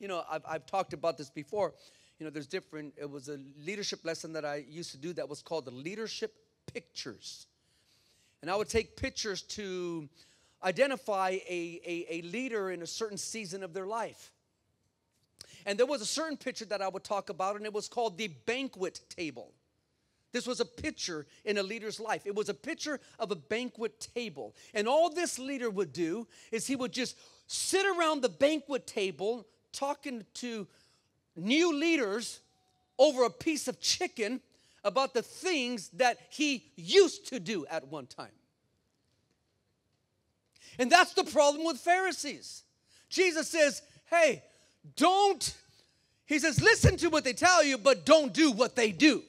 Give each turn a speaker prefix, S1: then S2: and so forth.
S1: you know, I've, I've talked about this before. You know, there's different, it was a leadership lesson that I used to do that was called the leadership pictures. And I would take pictures to identify a, a, a leader in a certain season of their life. And there was a certain picture that I would talk about, and it was called the banquet table. This was a picture in a leader's life. It was a picture of a banquet table. And all this leader would do is he would just sit around the banquet table talking to new leaders over a piece of chicken about the things that he used to do at one time. And that's the problem with Pharisees. Jesus says, hey, don't, he says, listen to what they tell you, but don't do what they do.